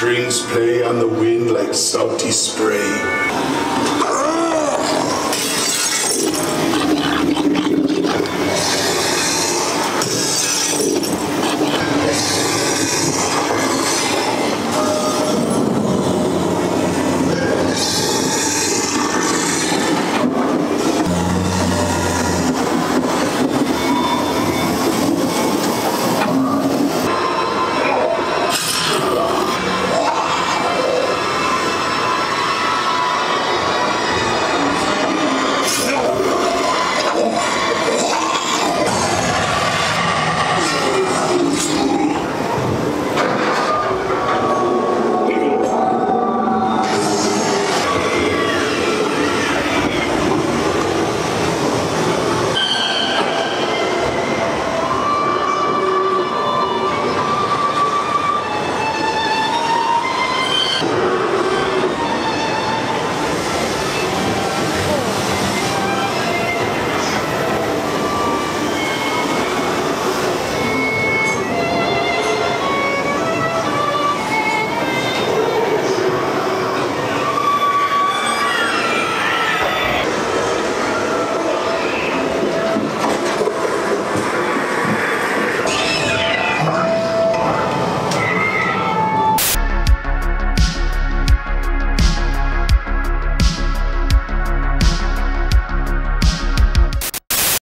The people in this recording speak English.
Strings play on the wind like salty spray.